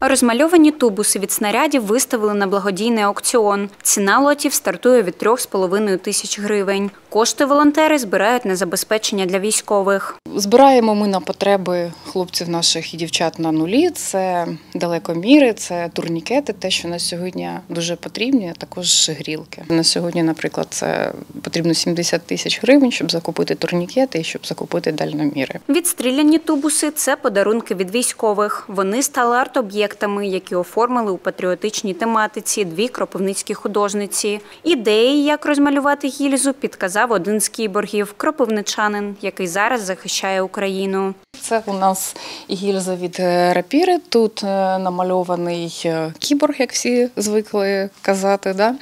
Розмальовані тубуси від снарядів виставили на благодійний аукціон. Ціна лотів стартує від 3,5 тисяч гривень. Кошти волонтери збирають на забезпечення для військових. Збираємо ми на потреби хлопців наших і дівчат на нулі. Це далекоміри, це турнікети, те, що на сьогодні дуже потрібні, а також грілки. На сьогодні, наприклад, це потрібно 70 тисяч гривень, щоб закупити турнікети і щоб закупити дальноміри. Відстріляні тубуси це подарунки від військових. Вони стали арт-об'єктами, які оформили у патріотичній тематиці дві кропивницькі художниці. Ідеї, як розмалювати гільзу, підказав один з кіборгів кропивничанин, який зараз захищає Україну. Це у нас гільза від е, рапіри. Тут е, намальований е, кіборг, як всі звикли казати. Да?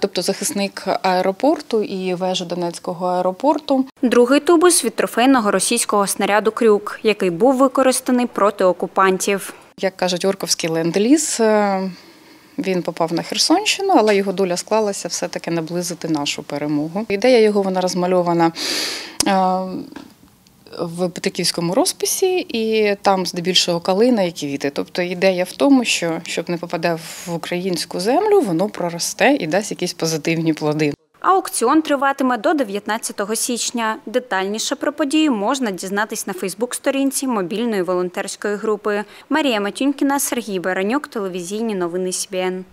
Тобто захисник аеропорту і вежа Донецького аеропорту. Другий тубус від трофейного російського снаряду Крюк, який був використаний проти окупантів. Як кажуть, орковський ленд-ліз. Він попав на Херсонщину, але його доля склалася все-таки наблизити нашу перемогу. Ідея його вона розмальована в Петриківському розписі, і там здебільшого калина і квіти. Тобто ідея в тому, що щоб не попаде в українську землю, воно проросте і дасть якісь позитивні плоди. Аукціон триватиме до 19 січня. Детальніше про подію можна дізнатись на Фейсбук-сторінці мобільної волонтерської групи. Марія Матюнькіна, Сергій Баранюк, телевізійні новини СІБІН.